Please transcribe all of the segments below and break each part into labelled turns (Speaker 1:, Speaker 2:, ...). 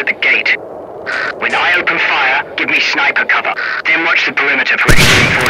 Speaker 1: at the gate. When I open fire, give me sniper cover. Then watch the perimeter for any reinforcements.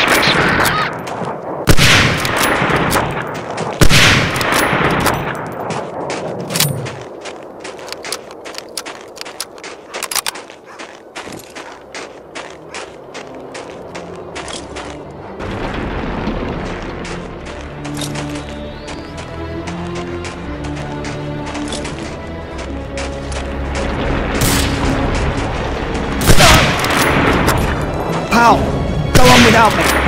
Speaker 2: Pal, go on without me.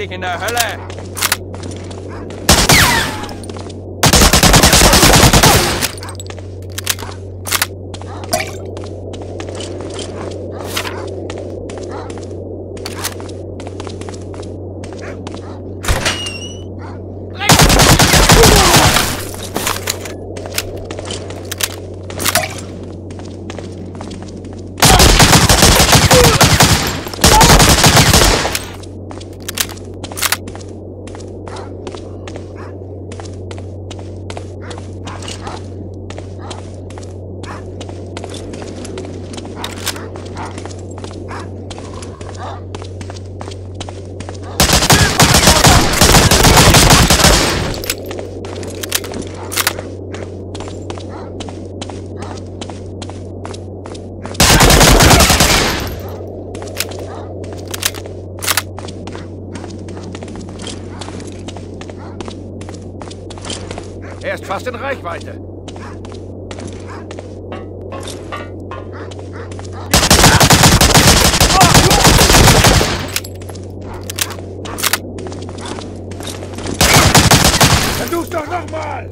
Speaker 2: இருக்கின்றார்கள fast in Reichweite. Versuch's doch nochmal!